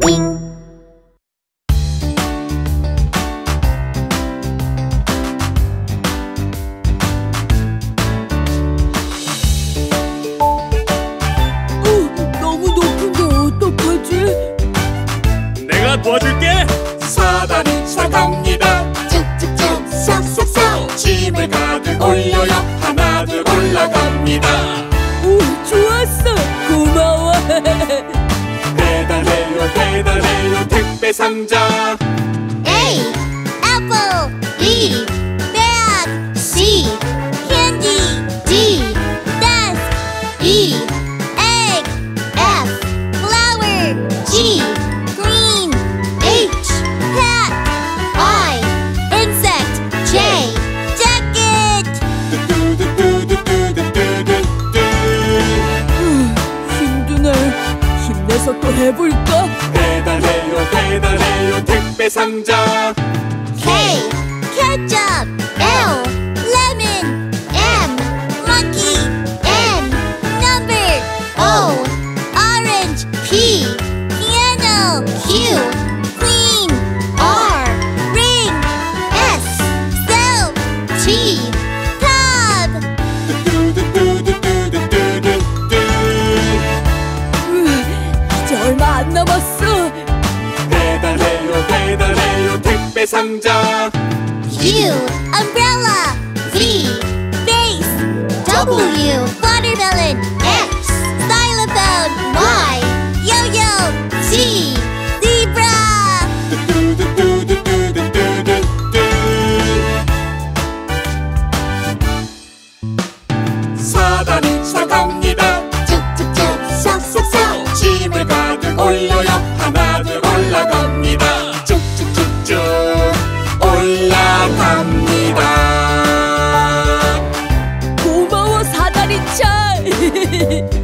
ding 내 상자 A. Apple B. Bag C. Candy D. Desk E. Egg F. Flower G. Green H. Hat I. Insect J. Jacket 후, 힘드네 힘내서 또 해볼까? 상자 K. Ketchup. L. Lemon. M. Monkey. N. Number. O. Orange. P. Piano. Q. Queen. R. Ring. S. Cell. T. Tub. 이제 얼마 안 남았어. 배달해요 배달해요 택배 상자 U. Umbrella. V. Vase. W. Watermelon. X. Xylophone. Hehehehe